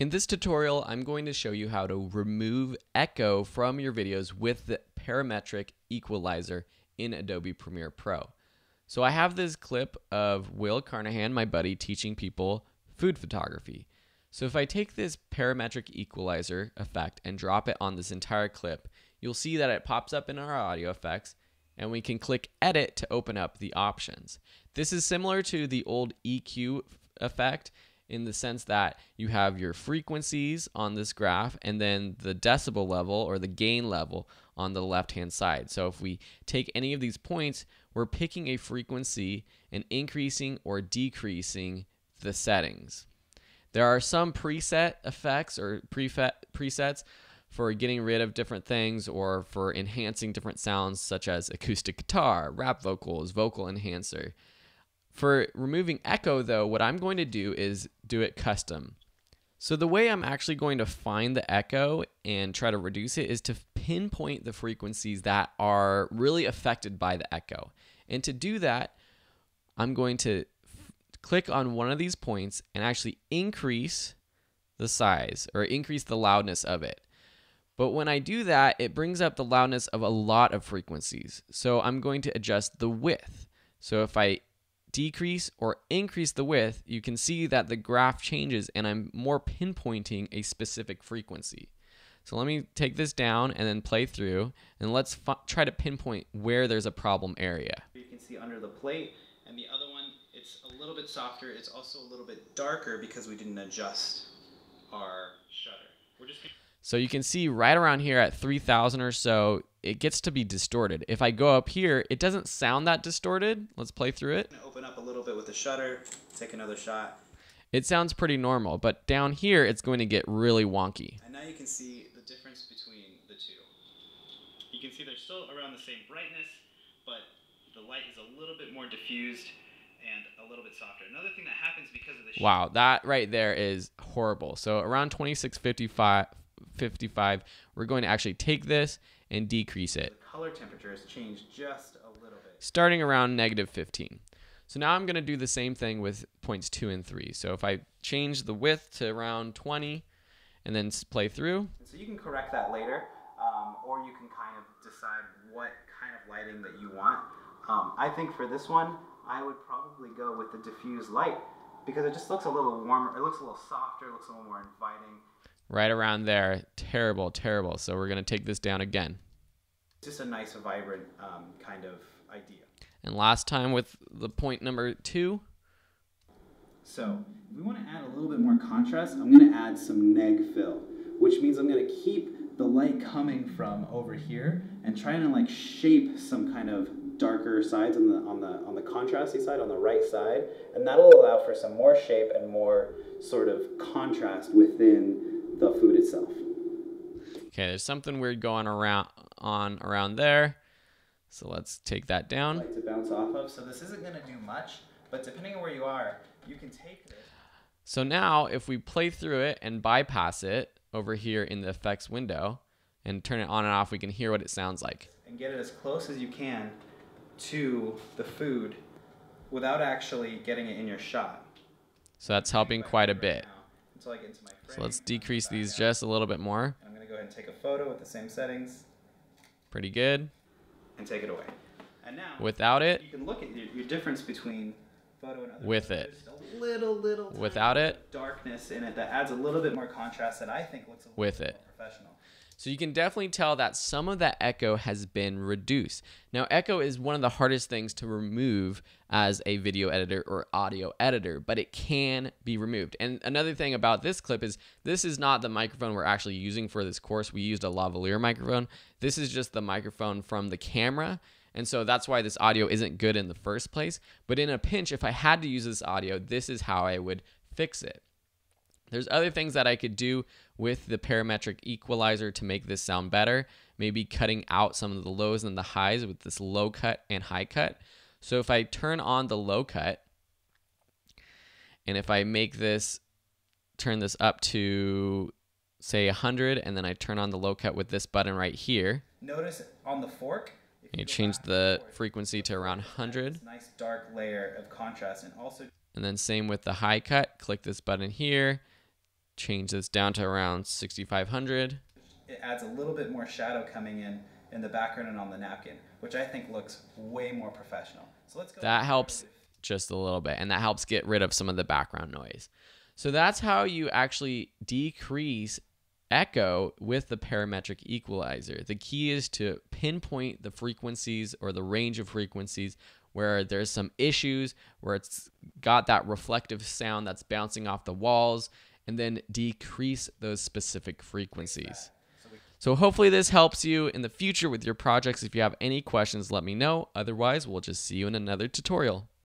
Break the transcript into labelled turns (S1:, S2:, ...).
S1: In this tutorial, I'm going to show you how to remove echo from your videos with the parametric equalizer in Adobe Premiere Pro. So I have this clip of Will Carnahan, my buddy, teaching people food photography. So if I take this parametric equalizer effect and drop it on this entire clip, you'll see that it pops up in our audio effects and we can click edit to open up the options. This is similar to the old EQ effect in the sense that you have your frequencies on this graph and then the decibel level or the gain level on the left hand side. So if we take any of these points, we're picking a frequency and increasing or decreasing the settings. There are some preset effects or presets for getting rid of different things or for enhancing different sounds, such as acoustic guitar, rap vocals, vocal enhancer. For removing echo though, what I'm going to do is do it custom. So the way I'm actually going to find the echo and try to reduce it is to pinpoint the frequencies that are really affected by the echo. And to do that, I'm going to click on one of these points and actually increase the size or increase the loudness of it. But when I do that, it brings up the loudness of a lot of frequencies. So I'm going to adjust the width. So if I decrease or increase the width, you can see that the graph changes and I'm more pinpointing a specific frequency. So let me take this down and then play through and let's try to pinpoint where there's a problem area.
S2: You can see under the plate and the other one, it's a little bit softer. It's also a little bit darker because we didn't adjust our shutter. We're just
S1: so you can see right around here at 3000 or so, it gets to be distorted. If I go up here, it doesn't sound that distorted. Let's play through it.
S2: The shutter, take another shot.
S1: It sounds pretty normal, but down here, it's going to get really wonky.
S2: And now you can see the difference between the two. You can see they're still around the same brightness, but the light is a little bit more diffused and a little bit softer. Another thing that happens because of the
S1: Wow, that right there is horrible. So around 2655 55, we're going to actually take this and decrease it.
S2: The color temperature has changed just a little bit.
S1: Starting around negative 15. So now I'm going to do the same thing with points 2 and 3. So if I change the width to around 20 and then play through.
S2: So you can correct that later, um, or you can kind of decide what kind of lighting that you want. Um, I think for this one, I would probably go with the diffuse light because it just looks a little warmer. It looks a little softer, it looks a little more inviting
S1: right around there. Terrible, terrible. So we're going to take this down again.
S2: Just a nice, vibrant um, kind of idea.
S1: And last time with the point number two.
S2: So if we want to add a little bit more contrast, I'm going to add some neg fill, which means I'm going to keep the light coming from over here and trying to like shape some kind of darker sides on the on the on the contrasty side on the right side and that'll allow for some more shape and more sort of contrast within the food itself.
S1: Okay, there's something weird going around on around there. So let's take that down.
S2: Like to bounce off of. So this isn't going to do much, but depending on where you are, you can take this.
S1: So now if we play through it and bypass it over here in the effects window and turn it on and off, we can hear what it sounds like.
S2: And get it as close as you can to the food without actually getting it in your shot.
S1: So that's helping quite a bit until I get into my frame. So let's decrease these just a little bit more.
S2: I'm going to go ahead and take a photo with the same settings.
S1: Pretty good.
S2: And take it away. And now,
S1: without it,
S2: you can look at your, your difference between photo and other.
S1: With it.
S2: a little, little.
S1: Without it.
S2: Darkness in it that adds a little bit more contrast that I think looks a little
S1: with it.
S2: professional.
S1: So you can definitely tell that some of that echo has been reduced. Now, echo is one of the hardest things to remove as a video editor or audio editor, but it can be removed. And another thing about this clip is this is not the microphone we're actually using for this course. We used a lavalier microphone. This is just the microphone from the camera. And so that's why this audio isn't good in the first place. But in a pinch, if I had to use this audio, this is how I would fix it. There's other things that I could do with the parametric equalizer to make this sound better. Maybe cutting out some of the lows and the highs with this low cut and high cut. So if I turn on the low cut, and if I make this, turn this up to say 100, and then I turn on the low cut with this button right here.
S2: Notice on the fork,
S1: you change the frequency to around 100.
S2: Nice dark layer of contrast and also
S1: and then same with the high cut, click this button here change this down to around 6500.
S2: It adds a little bit more shadow coming in in the background and on the napkin, which I think looks way more professional. So let's go.
S1: That helps just a little bit, and that helps get rid of some of the background noise. So that's how you actually decrease echo with the parametric equalizer. The key is to pinpoint the frequencies or the range of frequencies where there's some issues, where it's got that reflective sound that's bouncing off the walls, and then decrease those specific frequencies. So hopefully this helps you in the future with your projects. If you have any questions, let me know. Otherwise, we'll just see you in another tutorial.